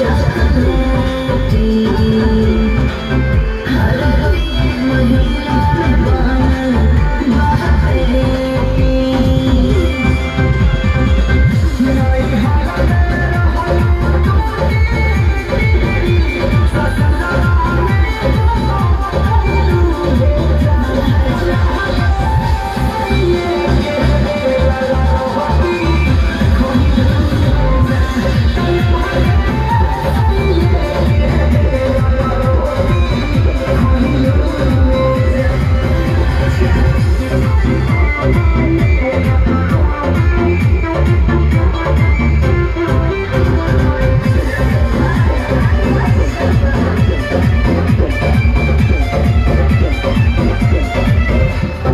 just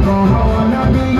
gonna be.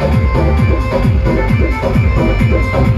Thank you.